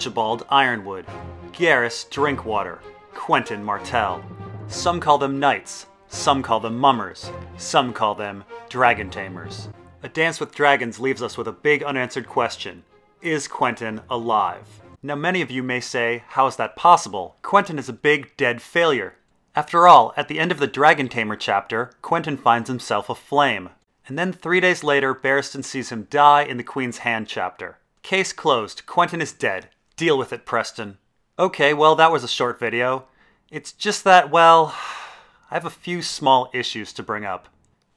Archibald Yronwood, Gerris Drinkwater, Quentyn Martell. Some call them knights, some call them mummers, some call them dragon tamers. A Dance with Dragons leaves us with a big unanswered question Is Quentyn alive? Now, many of you may say, How is that possible? Quentyn is a big dead failure. After all, at the end of the Dragon Tamer chapter, Quentyn finds himself aflame. And then three days later, Barristan sees him die in the Queen's Hand chapter. Case closed. Quentyn is dead. Deal with it, Preston. Okay, well, that was a short video. It's just that, well, I have a few small issues to bring up.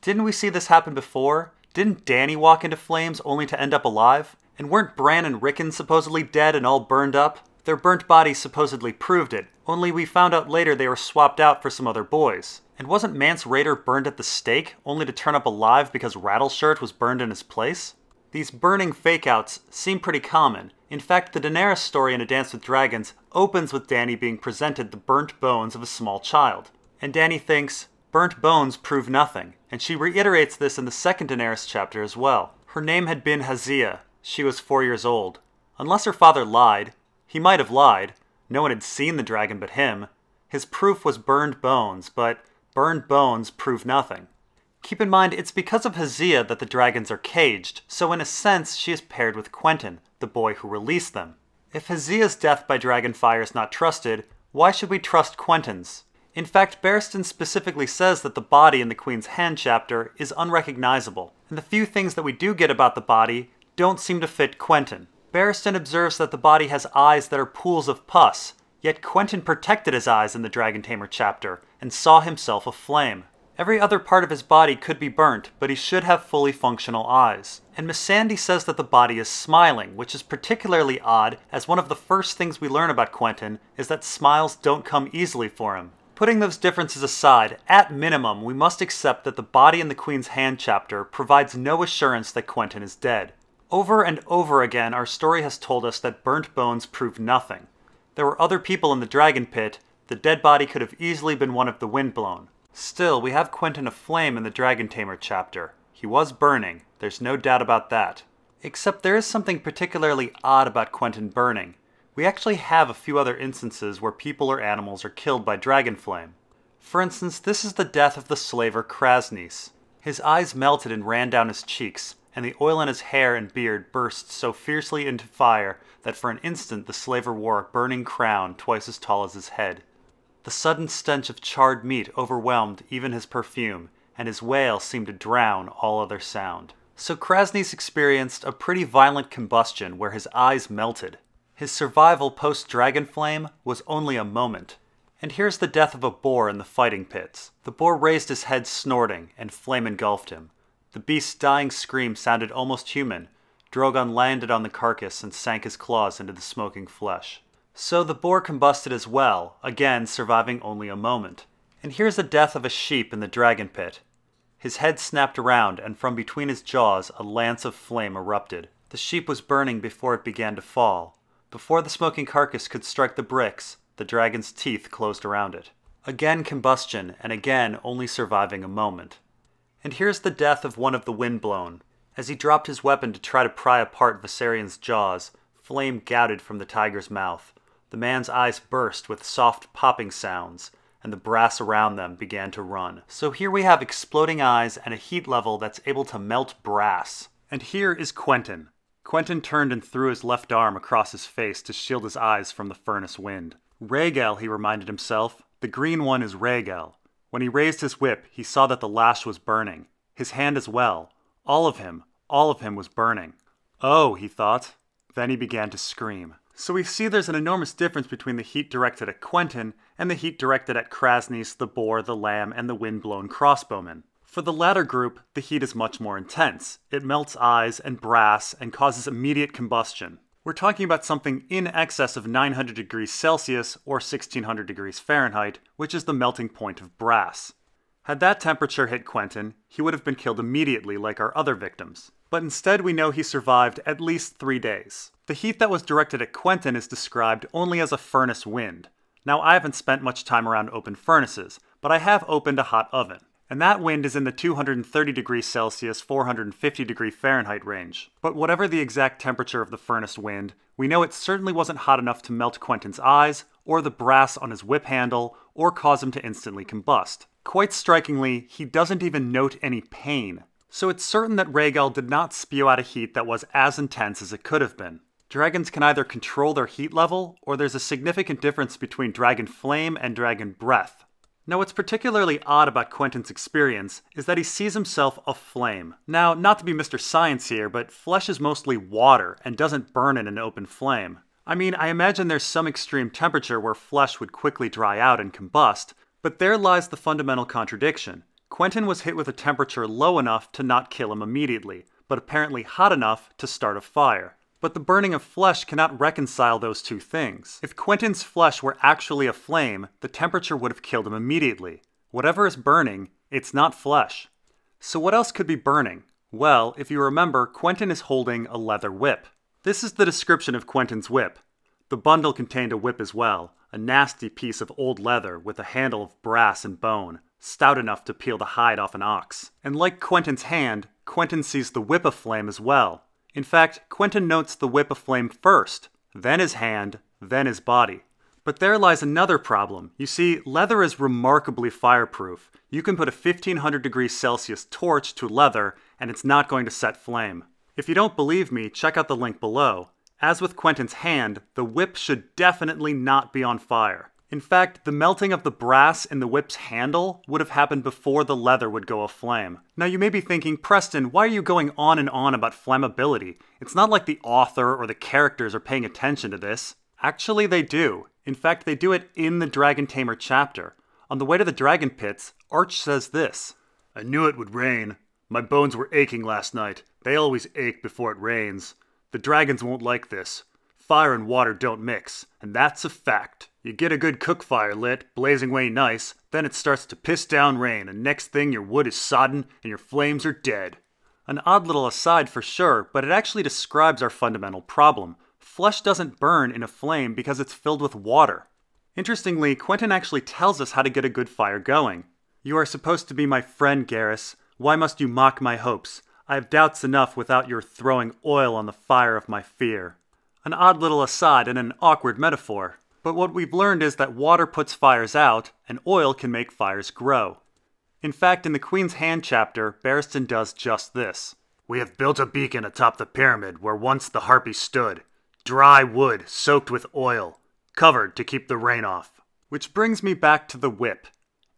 Didn't we see this happen before? Didn't Dany walk into flames only to end up alive? And weren't Bran and Rickon supposedly dead and all burned up? Their burnt bodies supposedly proved it, only we found out later they were swapped out for some other boys. And wasn't Mance Rayder burned at the stake, only to turn up alive because Rattleshirt was burned in his place? These burning fakeouts seem pretty common. In fact, the Daenerys story in A Dance with Dragons opens with Dany being presented the burnt bones of a small child. And Dany thinks, burnt bones prove nothing. And she reiterates this in the second Daenerys chapter as well. Her name had been Hazzea. She was four years old. Unless her father lied, he might have lied. No one had seen the dragon but him. His proof was burned bones, but burned bones prove nothing. Keep in mind, it's because of Hazzea that the dragons are caged, so in a sense, she is paired with Quentyn, the boy who released them. If Hazzea's death by dragon fire is not trusted, why should we trust Quentyn's? In fact, Barristan specifically says that the body in the Queen's Hand chapter is unrecognizable, and the few things that we do get about the body don't seem to fit Quentyn. Barristan observes that the body has eyes that are pools of pus, yet Quentyn protected his eyes in the Dragon Tamer chapter and saw himself aflame. Every other part of his body could be burnt, but he should have fully functional eyes. And Missandei says that the body is smiling, which is particularly odd, as one of the first things we learn about Quentyn is that smiles don't come easily for him. Putting those differences aside, at minimum, we must accept that the body in the Queen's Hand chapter provides no assurance that Quentyn is dead. Over and over again, our story has told us that burnt bones prove nothing. There were other people in the dragon pit, the dead body could have easily been one of the windblown. Still, we have Quentyn aflame in the Dragon Tamer chapter. He was burning, there's no doubt about that. Except there is something particularly odd about Quentyn burning. We actually have a few other instances where people or animals are killed by dragon flame. For instance, this is the death of the slaver Kraznys. His eyes melted and ran down his cheeks, and the oil in his hair and beard burst so fiercely into fire that for an instant the slaver wore a burning crown twice as tall as his head. The sudden stench of charred meat overwhelmed even his perfume, and his wail seemed to drown all other sound. So Kraznys experienced a pretty violent combustion where his eyes melted. His survival post dragon flame was only a moment. And here's the death of a boar in the fighting pits. The boar raised his head snorting, and flame engulfed him. The beast's dying scream sounded almost human. Drogon landed on the carcass and sank his claws into the smoking flesh. So the boar combusted as well, again surviving only a moment. And here's the death of a sheep in the dragon pit. His head snapped around, and from between his jaws a lance of flame erupted. The sheep was burning before it began to fall. Before the smoking carcass could strike the bricks, the dragon's teeth closed around it. Again combustion, and again only surviving a moment. And here's the death of one of the windblown. As he dropped his weapon to try to pry apart Viserion's jaws, flame gouted from the tiger's mouth. The man's eyes burst with soft popping sounds, and the brass around them began to run. So here we have exploding eyes and a heat level that's able to melt brass. And here is Quentyn. Quentyn turned and threw his left arm across his face to shield his eyes from the furnace wind. Rhaegal, he reminded himself. The green one is Rhaegal. When he raised his whip, he saw that the lash was burning. His hand as well. All of him, all of him was burning. Oh, he thought. Then he began to scream. So we see there's an enormous difference between the heat directed at Quentyn and the heat directed at Kraznys, the boar, the lamb, and the windblown crossbowman. For the latter group, the heat is much more intense. It melts eyes and brass and causes immediate combustion. We're talking about something in excess of 900 degrees Celsius or 1600 degrees Fahrenheit, which is the melting point of brass. Had that temperature hit Quentyn, he would have been killed immediately like our other victims. But instead, we know he survived at least three days. The heat that was directed at Quentyn is described only as a furnace wind. Now, I haven't spent much time around open furnaces, but I have opened a hot oven. and that wind is in the 230 degrees Celsius, 450 degree Fahrenheit range. But whatever the exact temperature of the furnace wind, we know it certainly wasn't hot enough to melt Quentyn's eyes, or the brass on his whip handle, or cause him to instantly combust. Quite strikingly, he doesn't even note any pain. So it's certain that Rhaegal did not spew out a heat that was as intense as it could have been. Dragons can either control their heat level, or there's a significant difference between dragon flame and dragon breath. Now, what's particularly odd about Quentyn's experience is that he sees himself a flame. Now, not to be Mr. Science here, but flesh is mostly water and doesn't burn in an open flame. I mean, I imagine there's some extreme temperature where flesh would quickly dry out and combust, but there lies the fundamental contradiction. Quentyn was hit with a temperature low enough to not kill him immediately, but apparently hot enough to start a fire. But the burning of flesh cannot reconcile those two things. If Quentyn's flesh were actually a flame, the temperature would have killed him immediately. Whatever is burning, it's not flesh. So what else could be burning? Well, if you remember, Quentyn is holding a leather whip. This is the description of Quentyn's whip. The bundle contained a whip as well, a nasty piece of old leather with a handle of brass and bone, stout enough to peel the hide off an ox. And like Quentyn's hand, Quentyn sees the whip of flame as well, in fact, Quentyn notes the whip of flame first, then his hand, then his body. But there lies another problem. You see, leather is remarkably fireproof. You can put a 1500 degrees Celsius torch to leather and it's not going to set flame. If you don't believe me, check out the link below. As with Quentyn's hand, the whip should definitely not be on fire. In fact, the melting of the brass in the whip's handle would have happened before the leather would go aflame. Now you may be thinking, Preston, why are you going on and on about flammability? It's not like the author or the characters are paying attention to this. Actually, they do. In fact, they do it in the Dragon Tamer chapter. On the way to the dragon pits, Arch says this I knew it would rain. My bones were aching last night. They always ache before it rains. The dragons won't like this. Fire and water don't mix, and that's a fact. You get a good cook fire lit, blazing away nice, then it starts to piss down rain, and next thing your wood is sodden and your flames are dead. An odd little aside for sure, but it actually describes our fundamental problem. Flesh doesn't burn in a flame because it's filled with water. Interestingly, Quentyn actually tells us how to get a good fire going. You are supposed to be my friend, Gerris. Why must you mock my hopes? I have doubts enough without your throwing oil on the fire of my fear. An odd little aside and an awkward metaphor. But what we've learned is that water puts fires out, and oil can make fires grow. In fact, in the Queen's Hand chapter, Barristan does just this. We have built a beacon atop the pyramid where once the harpy stood. Dry wood soaked with oil, covered to keep the rain off. Which brings me back to the whip.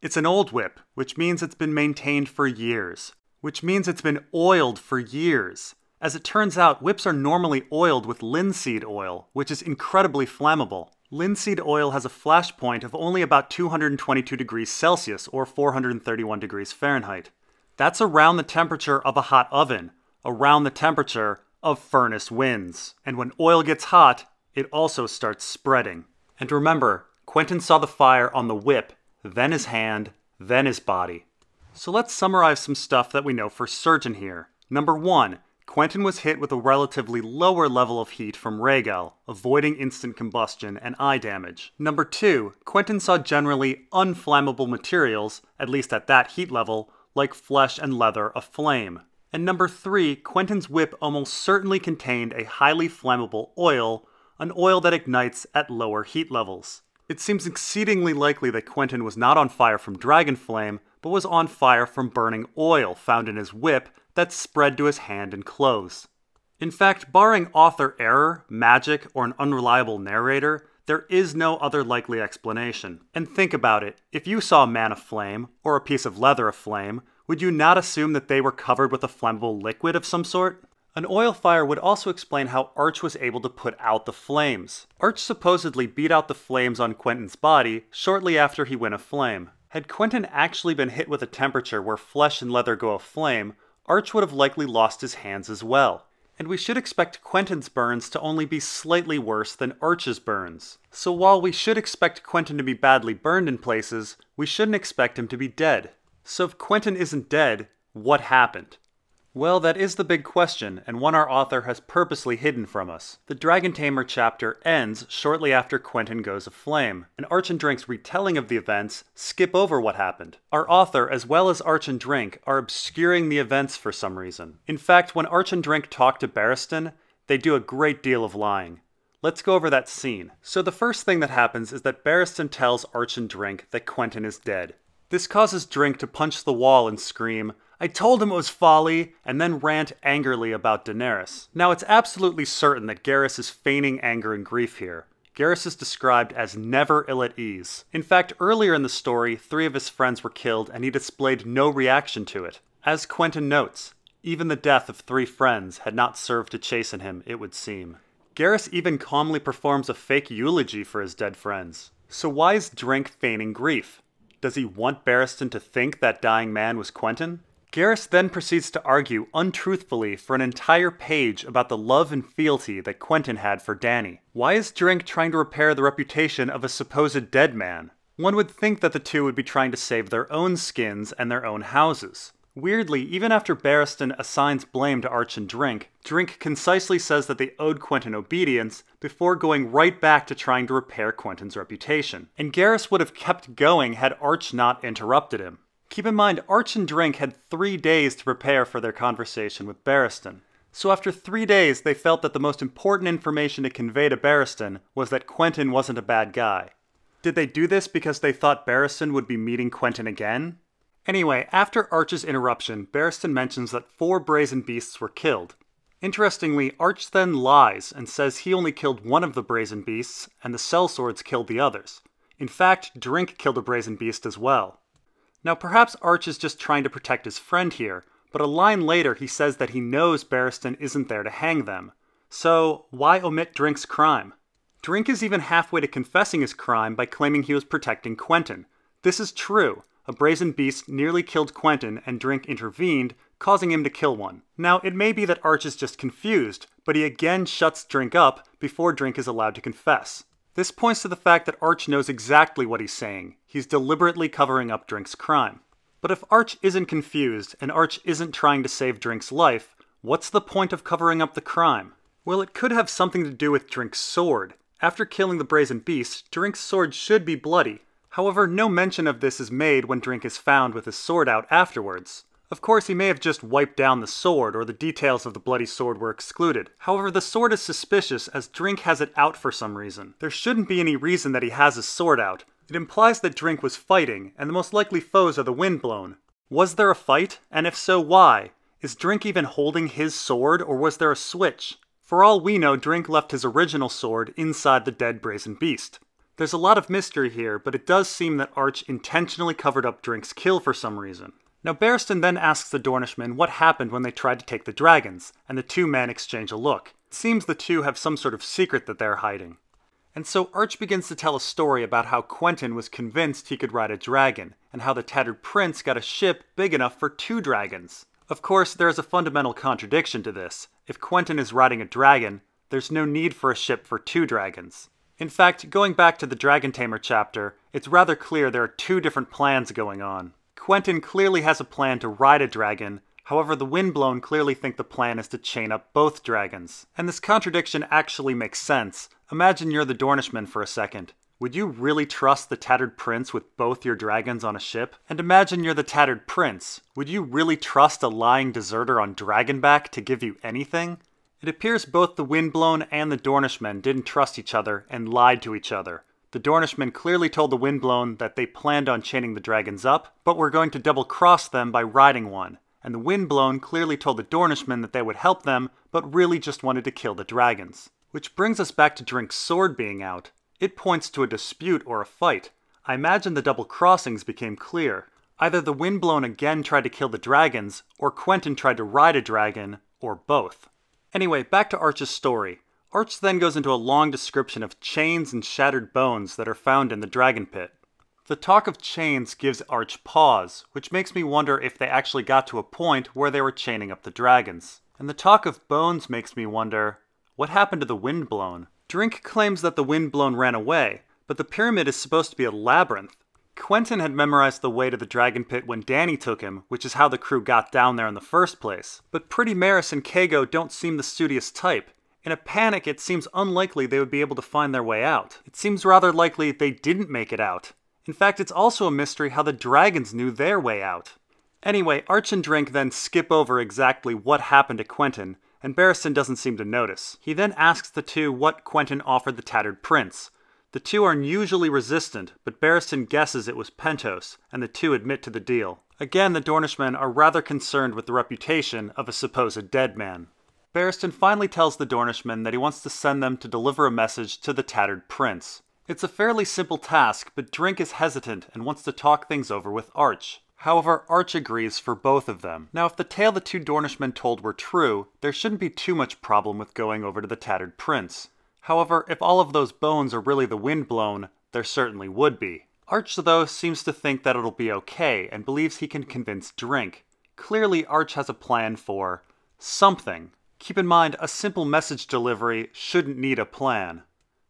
It's an old whip, which means it's been maintained for years. Which means it's been oiled for years. As it turns out, whips are normally oiled with linseed oil, which is incredibly flammable. Linseed oil has a flash point of only about 222 degrees Celsius or 431 degrees Fahrenheit. That's around the temperature of a hot oven, around the temperature of furnace winds. And when oil gets hot, it also starts spreading. And remember, Quentyn saw the fire on the whip, then his hand, then his body. So let's summarize some stuff that we know for certain here. Number one, Quentyn was hit with a relatively lower level of heat from Rhaegal, avoiding instant combustion and eye damage. Number 2, Quentyn saw generally unflammable materials, at least at that heat level, like flesh and leather aflame. And number 3, Quentyn's whip almost certainly contained a highly flammable oil, an oil that ignites at lower heat levels. It seems exceedingly likely that Quentyn was not on fire from dragon flame, but was on fire from burning oil found in his whip that spread to his hand and clothes. In fact, barring author error, magic, or an unreliable narrator, there is no other likely explanation. And think about it if you saw a man aflame, or a piece of leather aflame, would you not assume that they were covered with a flammable liquid of some sort? An oil fire would also explain how Arch was able to put out the flames. Arch supposedly beat out the flames on Quentyn's body shortly after he went aflame. Had Quentyn actually been hit with a temperature where flesh and leather go aflame, Arch would have likely lost his hands as well. And we should expect Quentyn's burns to only be slightly worse than Arch's burns. So while we should expect Quentyn to be badly burned in places, we shouldn't expect him to be dead. So if Quentyn isn't dead, what happened? Well, that is the big question, and one our author has purposely hidden from us. The Dragon Tamer chapter ends shortly after Quentyn goes aflame, and Arch and Drink's retelling of the events skip over what happened. Our author, as well as Arch and Drink, are obscuring the events for some reason. In fact, when Arch and Drink talk to Barristan, they do a great deal of lying. Let's go over that scene. So the first thing that happens is that Barristan tells Arch and Drink that Quentyn is dead. This causes Drink to punch the wall and scream, I told him it was folly, and then rant angrily about Daenerys. Now, it's absolutely certain that Gerris is feigning anger and grief here. Gerris is described as never ill at ease. In fact, earlier in the story, three of his friends were killed and he displayed no reaction to it. As Quentyn notes, even the death of three friends had not served to chasten him, it would seem. Gerris even calmly performs a fake eulogy for his dead friends. So why is Drink feigning grief? Does he want Barristan to think that dying man was Quentyn? Gerris then proceeds to argue untruthfully for an entire page about the love and fealty that Quentyn had for Dany. Why is Drink trying to repair the reputation of a supposed dead man? One would think that the two would be trying to save their own skins and their own houses. Weirdly, even after Barristan assigns blame to Arch and Drink, Drink concisely says that they owed Quentyn obedience before going right back to trying to repair Quentyn's reputation. And Gerris would have kept going had Arch not interrupted him. Keep in mind, Arch and Drink had three days to prepare for their conversation with Barristan. So after three days, they felt that the most important information to convey to Barristan was that Quentyn wasn't a bad guy. Did they do this because they thought Barristan would be meeting Quentyn again? Anyway, after Arch's interruption, Barristan mentions that four brazen beasts were killed. Interestingly, Arch then lies and says he only killed one of the brazen beasts, and the sellswords killed the others. In fact, Drink killed a brazen beast as well. Now, perhaps Arch is just trying to protect his friend here, but a line later he says that he knows Barristan isn't there to hang them. So, why omit Drink's crime? Drink is even halfway to confessing his crime by claiming he was protecting Quentyn. This is true, a brazen beast nearly killed Quentyn and Drink intervened, causing him to kill one. Now, it may be that Arch is just confused, but he again shuts Drink up before Drink is allowed to confess. This points to the fact that Arch knows exactly what he's saying. He's deliberately covering up Drink's crime. But if Arch isn't confused and Arch isn't trying to save Drink's life, what's the point of covering up the crime? Well, it could have something to do with Drink's sword. After killing the brazen beast, Drink's sword should be bloody, However, no mention of this is made when Drink is found with his sword out afterwards. Of course, he may have just wiped down the sword, or the details of the bloody sword were excluded. However, the sword is suspicious as Drink has it out for some reason. There shouldn't be any reason that he has his sword out. It implies that Drink was fighting, and the most likely foes are the Windblown. Was there a fight? And if so, why? Is Drink even holding his sword, or was there a switch? For all we know, Drink left his original sword inside the dead brazen beast. There's a lot of mystery here, but it does seem that Arch intentionally covered up Drink's kill for some reason. Now Barristan then asks the Dornishmen what happened when they tried to take the dragons, and the two men exchange a look. It seems the two have some sort of secret that they're hiding. And so Arch begins to tell a story about how Quentyn was convinced he could ride a dragon, and how the Tattered Prince got a ship big enough for two dragons. Of course, there is a fundamental contradiction to this. If Quentyn is riding a dragon, there's no need for a ship for two dragons. In fact, going back to the Dragon Tamer chapter, it's rather clear there are two different plans going on. Quentyn clearly has a plan to ride a dragon, however, the Windblown clearly think the plan is to chain up both dragons. And this contradiction actually makes sense. Imagine you're the Dornishman for a second. Would you really trust the Tattered Prince with both your dragons on a ship? And imagine you're the Tattered Prince. Would you really trust a lying deserter on Dragonback to give you anything? It appears both the Windblown and the Dornishmen didn't trust each other and lied to each other. The Dornishmen clearly told the Windblown that they planned on chaining the dragons up, but were going to double cross them by riding one. And the Windblown clearly told the Dornishmen that they would help them, but really just wanted to kill the dragons. Which brings us back to Drink's sword being out. It points to a dispute or a fight. I imagine the double crossings became clear. Either the Windblown again tried to kill the dragons, or Quentyn tried to ride a dragon, or both. Anyway, back to Arch's story. Arch then goes into a long description of chains and shattered bones that are found in the dragon pit. The talk of chains gives Arch pause, which makes me wonder if they actually got to a point where they were chaining up the dragons. And the talk of bones makes me wonder what happened to the Windblown? Drink claims that the Windblown ran away, but the pyramid is supposed to be a labyrinth. Quentyn had memorized the way to the dragon pit when Dany took him, which is how the crew got down there in the first place. But Pretty Meris and Caggo don't seem the studious type. In a panic, it seems unlikely they would be able to find their way out. It seems rather likely they didn't make it out. In fact, it's also a mystery how the dragons knew their way out. Anyway, Arch and Drink then skip over exactly what happened to Quentyn, and Barristan doesn't seem to notice. He then asks the two what Quentyn offered the Tattered Prince. The two are unusually resistant, but Barristan guesses it was Pentos, and the two admit to the deal. Again, the Dornishmen are rather concerned with the reputation of a supposed dead man. Barristan finally tells the Dornishmen that he wants to send them to deliver a message to the Tattered Prince. It's a fairly simple task, but Drink is hesitant and wants to talk things over with Arch. However, Arch agrees for both of them. Now, if the tale the two Dornishmen told were true, there shouldn't be too much problem with going over to the Tattered Prince. However, if all of those bones are really the wind blown, there certainly would be. Arch, though, seems to think that it'll be okay and believes he can convince Drink. Clearly, Arch has a plan for something. Keep in mind, a simple message delivery shouldn't need a plan.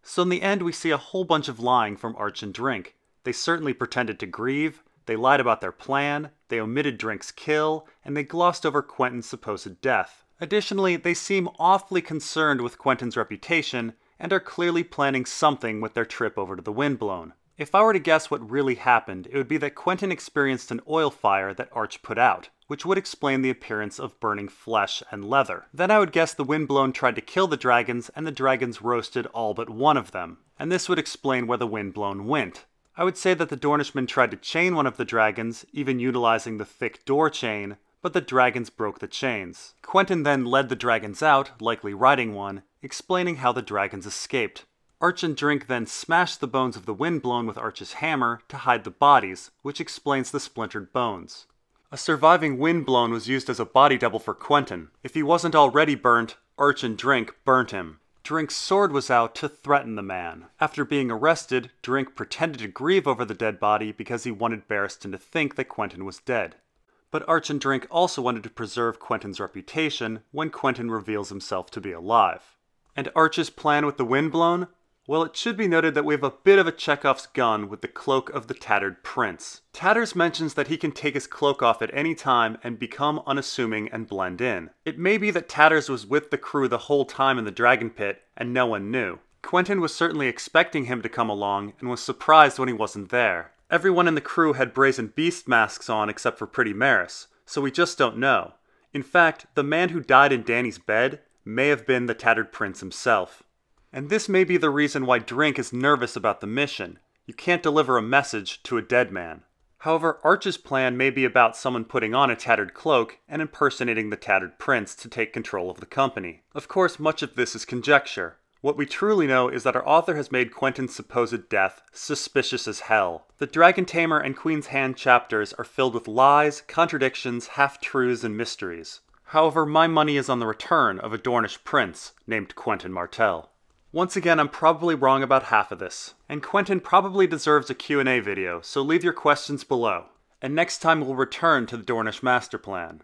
So in the end, we see a whole bunch of lying from Arch and Drink. They certainly pretended to grieve, they lied about their plan, they omitted Drink's kill, and they glossed over Quentyn's supposed death. Additionally, they seem awfully concerned with Quentyn's reputation and are clearly planning something with their trip over to the Windblown. If I were to guess what really happened, it would be that Quentyn experienced an oil fire that Arch put out, which would explain the appearance of burning flesh and leather. Then I would guess the Windblown tried to kill the dragons and the dragons roasted all but one of them. And this would explain where the Windblown went. I would say that the Dornishmen tried to chain one of the dragons, even utilizing the thick door chain, but the dragons broke the chains. Quentyn then led the dragons out, likely riding one, explaining how the dragons escaped. Arch and Drink then smashed the bones of the Windblown with Arch's hammer to hide the bodies, which explains the splintered bones. A surviving Windblown was used as a body double for Quentyn. If he wasn't already burnt, Arch and Drink burnt him. Drink's sword was out to threaten the man. After being arrested, Drink pretended to grieve over the dead body because he wanted Barristan to think that Quentyn was dead. But Arch and Drink also wanted to preserve Quentyn's reputation when Quentyn reveals himself to be alive. And Arch's plan with the Windblown well, it should be noted that we have a bit of a Chekhov's gun with the cloak of the Tattered Prince. Tatters mentions that he can take his cloak off at any time and become unassuming and blend in. It may be that Tatters was with the crew the whole time in the Dragon Pit and no one knew. Quentyn was certainly expecting him to come along and was surprised when he wasn't there. Everyone in the crew had brazen beast masks on except for Pretty Meris, so we just don't know. In fact, the man who died in Dany's bed may have been the Tattered Prince himself. And this may be the reason why Drink is nervous about the mission. You can't deliver a message to a dead man. However, Arch's plan may be about someone putting on a tattered cloak and impersonating the tattered prince to take control of the company. Of course, much of this is conjecture. What we truly know is that our author has made Quentyn's supposed death suspicious as hell. The Dragon Tamer and Queen's Hand chapters are filled with lies, contradictions, half truths, and mysteries. However, my money is on the return of a Dornish prince named Quentyn Martell. Once again, I'm probably wrong about half of this, and Quentyn probably deserves a Q&A video, so leave your questions below. And next time we'll return to the Dornish Master Plan.